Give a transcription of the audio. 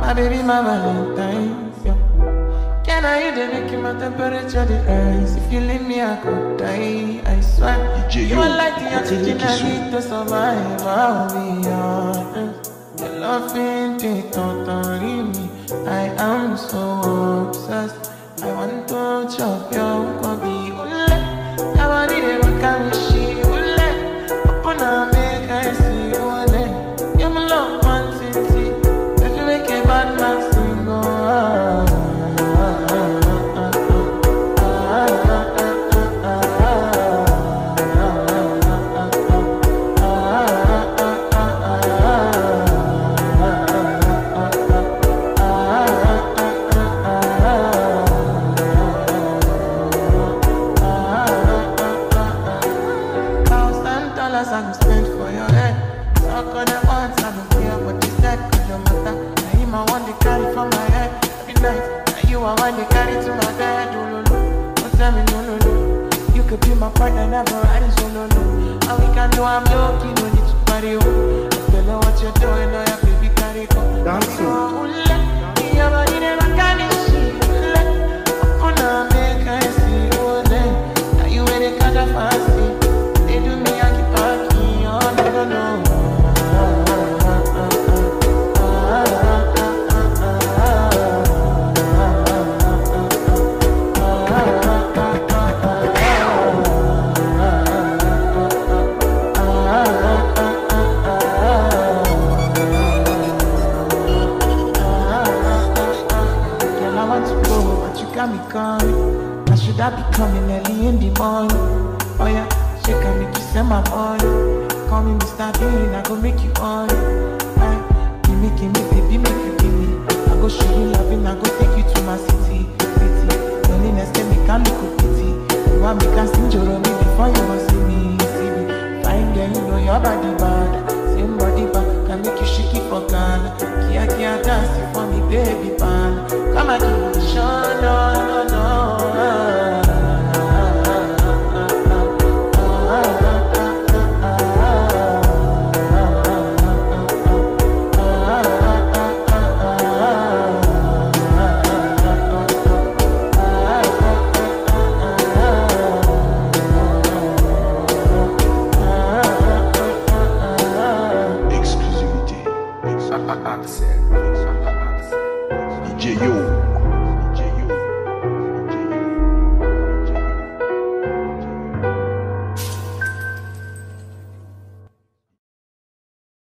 My baby, my Valentine's. Yeah. Can I hear the making my temperature the ice? If you leave me, I could die. I swear. DJ, you are like the oxygen I need to survive. I'll be honest. Your love ain't it, don't me. I am so obsessed. I want to chop your body Ole, I want it, I can't dollars I go spend for your head. Talk on the once I don't care what you said, cause no matter. Now you my one they carry from my head every night. Now you are one they carry to my bed. Oh, no, no. Don't tell me no, no, no. You could be my partner, never riding solo, no. And we can do I'm you no need to party, oh. I want to go, but you got me coming. Now should I be coming early in the morning? Oh yeah, she can make you send my money. Call me Mr. Bean, I go make you on it. Give me, give me, baby, make you give me. I go show you loving, I go take you to my city, city. Loneliness can make I look pity. You want me can sing your Joromi before you want see me, see me. Fine girl, you know your body bad. Same body bad, can make you shake it for Ghana. Kia, kia, dance for me, baby, bad. you